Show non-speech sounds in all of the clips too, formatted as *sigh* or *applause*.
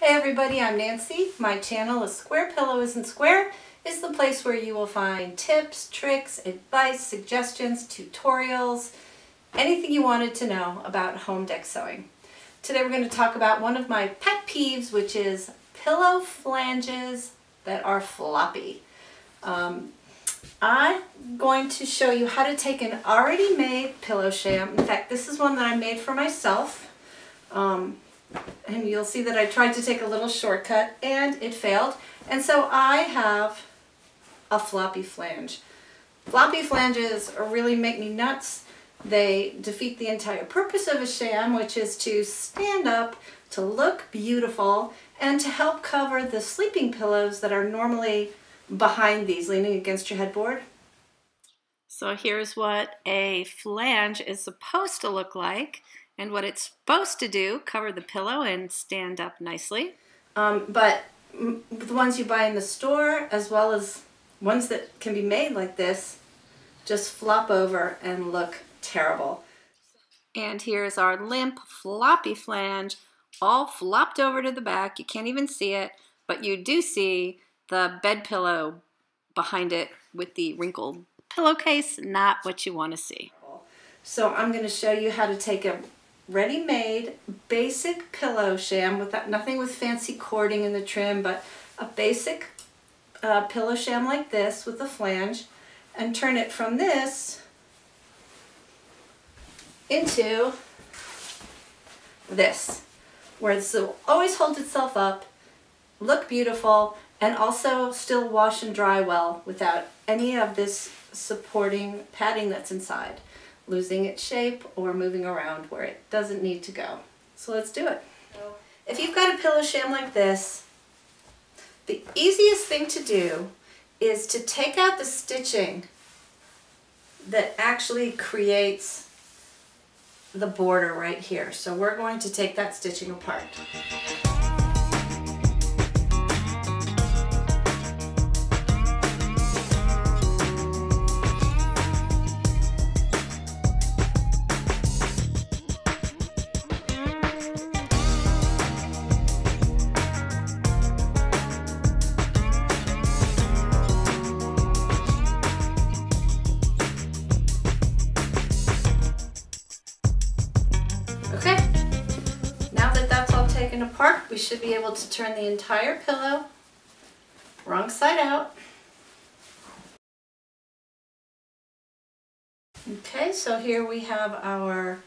Hey everybody, I'm Nancy. My channel is Square Pillow Isn't Square. is the place where you will find tips, tricks, advice, suggestions, tutorials, anything you wanted to know about home dec sewing. Today we're going to talk about one of my pet peeves, which is pillow flanges that are floppy. Um, I'm going to show you how to take an already made pillow sham. In fact, this is one that I made for myself. Um, and you'll see that I tried to take a little shortcut and it failed. And so I have a floppy flange. Floppy flanges really make me nuts. They defeat the entire purpose of a sham, which is to stand up, to look beautiful, and to help cover the sleeping pillows that are normally behind these, leaning against your headboard. So here's what a flange is supposed to look like and what it's supposed to do, cover the pillow and stand up nicely. Um, but the ones you buy in the store, as well as ones that can be made like this, just flop over and look terrible. And here's our limp floppy flange, all flopped over to the back. You can't even see it, but you do see the bed pillow behind it with the wrinkled pillowcase, not what you want to see. So I'm going to show you how to take a ready-made basic pillow sham with nothing with fancy cording in the trim, but a basic uh, pillow sham like this with a flange and turn it from this into this, where it always holds itself up, look beautiful, and also still wash and dry well without any of this supporting padding that's inside losing its shape or moving around where it doesn't need to go. So let's do it. If you've got a pillow sham like this, the easiest thing to do is to take out the stitching that actually creates the border right here. So we're going to take that stitching apart. Apart, we should be able to turn the entire pillow wrong side out. Okay, so here we have our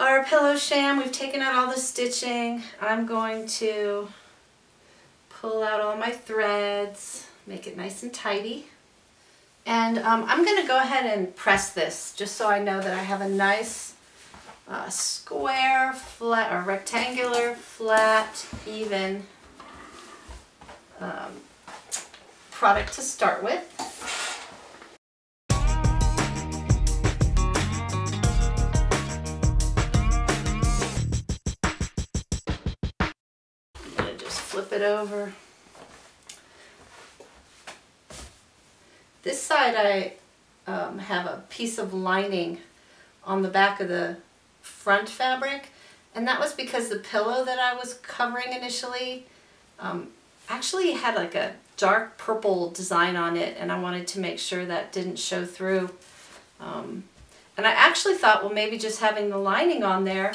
our pillow sham. We've taken out all the stitching. I'm going to pull out all my threads, make it nice and tidy. And um, I'm going to go ahead and press this just so I know that I have a nice uh, square, flat, or rectangular, flat, even um, product to start with. I'm going to just flip it over. This side I um, have a piece of lining on the back of the front fabric and that was because the pillow that I was covering initially um, actually had like a dark purple design on it and I wanted to make sure that didn't show through. Um, and I actually thought, well, maybe just having the lining on there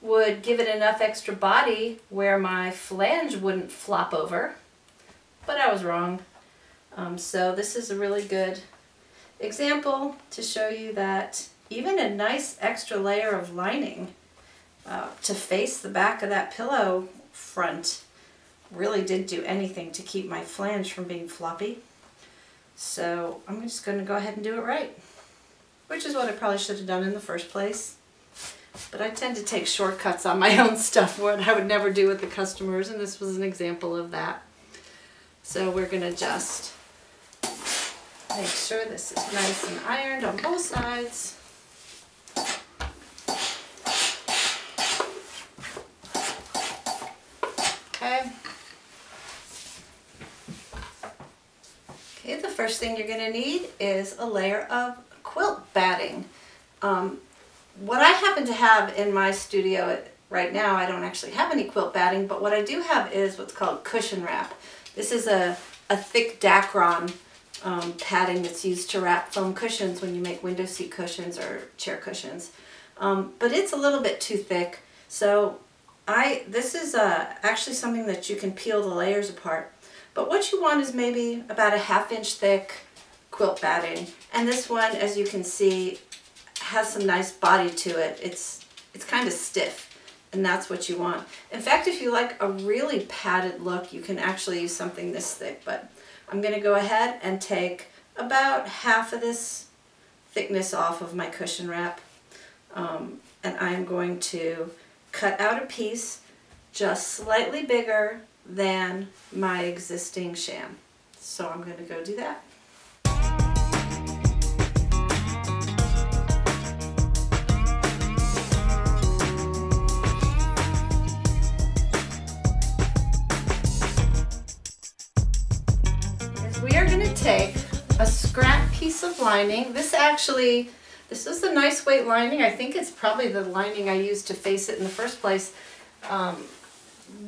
would give it enough extra body where my flange wouldn't flop over. But I was wrong. Um, so this is a really good example to show you that even a nice extra layer of lining uh, to face the back of that pillow front really did do anything to keep my flange from being floppy. So I'm just going to go ahead and do it right, which is what I probably should have done in the first place. But I tend to take shortcuts on my *laughs* own stuff, what I would never do with the customers, and this was an example of that. So we're going to just make sure this is nice and ironed on both sides. First thing you're going to need is a layer of quilt batting. Um, what I happen to have in my studio right now I don't actually have any quilt batting, but what I do have is what's called cushion wrap. This is a, a thick Dacron um, padding that's used to wrap foam cushions when you make window seat cushions or chair cushions. Um, but it's a little bit too thick, so I this is uh, actually something that you can peel the layers apart. But what you want is maybe about a half inch thick quilt batting. And this one, as you can see, has some nice body to it. It's, it's kind of stiff and that's what you want. In fact, if you like a really padded look, you can actually use something this thick, but I'm gonna go ahead and take about half of this thickness off of my cushion wrap. Um, and I'm going to cut out a piece just slightly bigger than my existing sham. So I'm going to go do that. we are going to take a scrap piece of lining. This actually, this is a nice weight lining. I think it's probably the lining I used to face it in the first place. Um,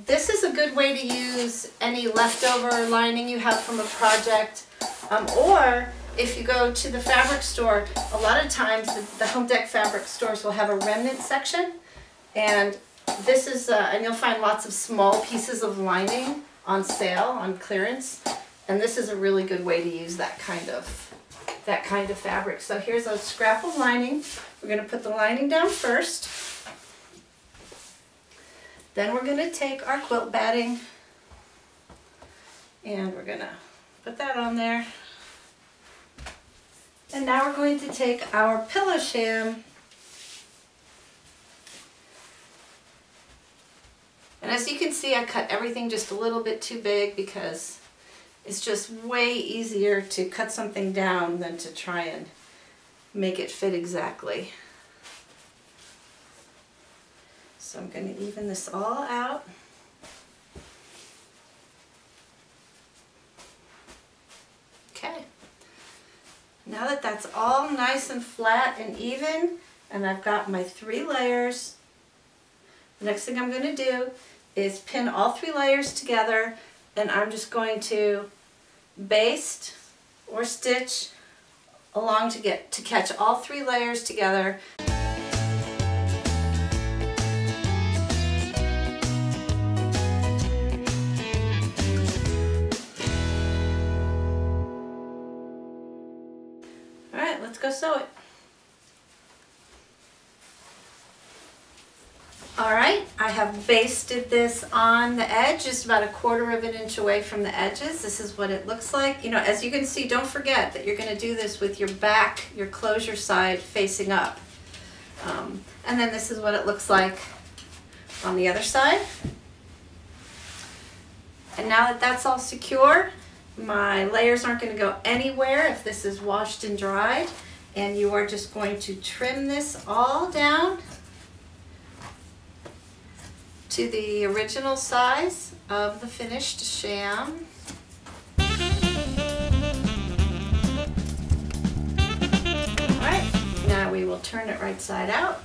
this is a good way to use any leftover lining you have from a project. Um, or if you go to the fabric store, a lot of times the, the Home Dec fabric stores will have a remnant section. And this is, uh, and you'll find lots of small pieces of lining on sale, on clearance. And this is a really good way to use that kind of that kind of fabric. So here's a scrap of lining. We're going to put the lining down first. Then we're going to take our quilt batting and we're going to put that on there. And now we're going to take our pillow sham and as you can see I cut everything just a little bit too big because it's just way easier to cut something down than to try and make it fit exactly. So I'm going to even this all out. Okay. Now that that's all nice and flat and even, and I've got my three layers, the next thing I'm going to do is pin all three layers together and I'm just going to baste or stitch along to get to catch all three layers together. Go sew it. Alright, I have basted this on the edge, just about a quarter of an inch away from the edges. This is what it looks like. You know, as you can see, don't forget that you're going to do this with your back, your closure side facing up. Um, and then this is what it looks like on the other side. And now that that's all secure, my layers aren't going to go anywhere if this is washed and dried and you are just going to trim this all down to the original size of the finished sham. Alright, now we will turn it right side out.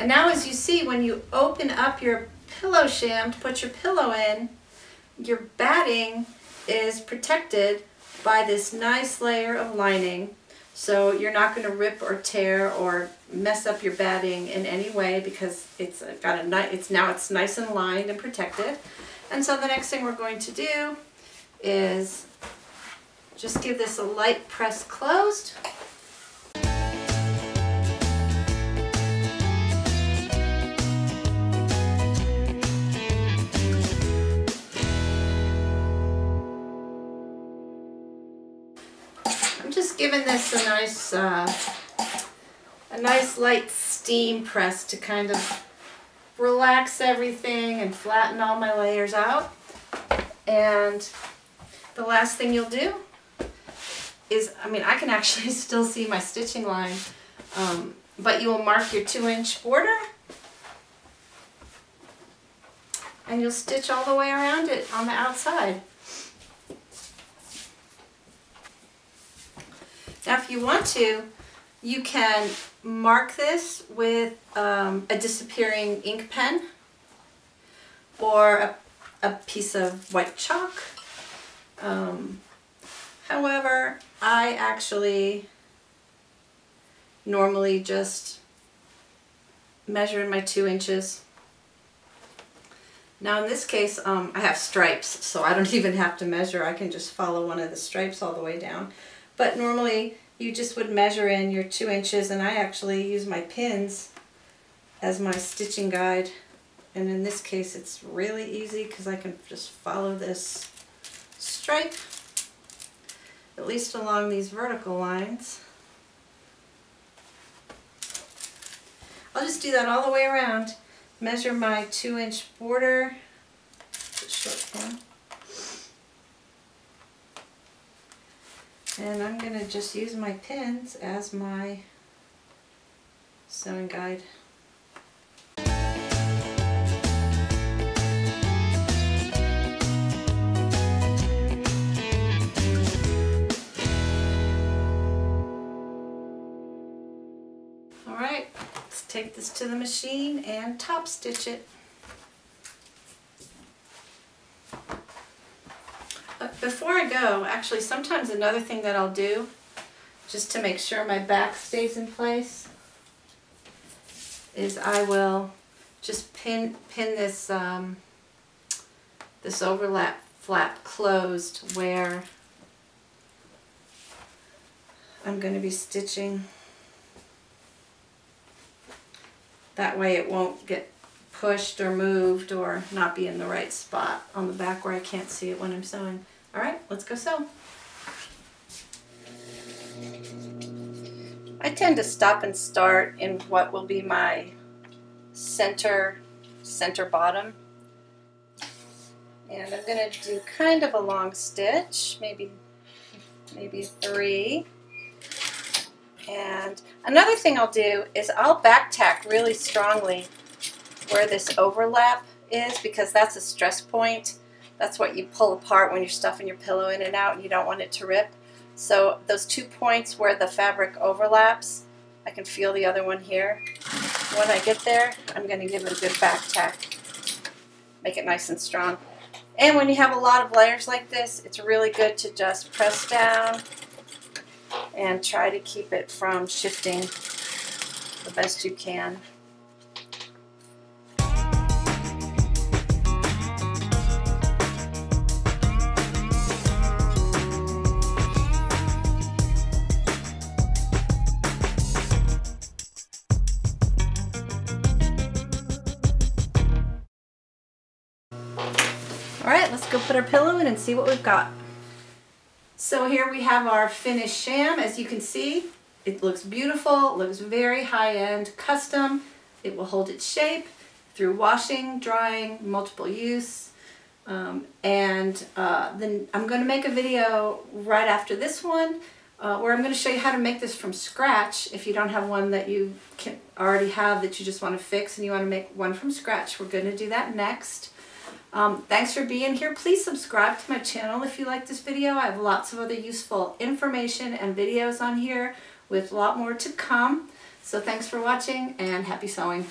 And now as you see, when you open up your pillow sham to put your pillow in, your batting is protected by this nice layer of lining. So you're not going to rip or tear or mess up your batting in any way because it's got a nice, it's now it's nice and lined and protected. And so the next thing we're going to do is just give this a light press closed. Giving this a nice, uh, a nice light steam press to kind of relax everything and flatten all my layers out. And the last thing you'll do is, I mean, I can actually *laughs* still see my stitching line, um, but you will mark your two inch border and you'll stitch all the way around it on the outside. Now if you want to, you can mark this with um, a disappearing ink pen or a, a piece of white chalk. Um, however, I actually normally just measure in my two inches. Now in this case, um, I have stripes, so I don't *laughs* even have to measure. I can just follow one of the stripes all the way down. But normally you just would measure in your two inches and I actually use my pins as my stitching guide. And in this case it's really easy because I can just follow this stripe, at least along these vertical lines. I'll just do that all the way around. Measure my two inch border, short. And I'm going to just use my pins as my sewing guide. Alright, let's take this to the machine and top stitch it. Before I go, actually sometimes another thing that I'll do, just to make sure my back stays in place, is I will just pin pin this um, this overlap flap closed where I'm going to be stitching. That way it won't get pushed or moved or not be in the right spot on the back where I can't see it when I'm sewing. All right, let's go sew. I tend to stop and start in what will be my center, center bottom. And I'm going to do kind of a long stitch, maybe, maybe three. And another thing I'll do is I'll back tack really strongly where this overlap is because that's a stress point. That's what you pull apart when you're stuffing your pillow in and out and you don't want it to rip. So those two points where the fabric overlaps, I can feel the other one here. When I get there, I'm going to give it a good back tack. Make it nice and strong. And when you have a lot of layers like this, it's really good to just press down and try to keep it from shifting the best you can. Go put our pillow in and see what we've got. So here we have our finished sham. As you can see, it looks beautiful, it looks very high-end, custom. It will hold its shape through washing, drying, multiple use. Um, and uh, then I'm going to make a video right after this one uh, where I'm going to show you how to make this from scratch if you don't have one that you can already have that you just want to fix and you want to make one from scratch. We're going to do that next. Um, thanks for being here. Please subscribe to my channel if you like this video. I have lots of other useful information and videos on here with a lot more to come. So thanks for watching and happy sewing.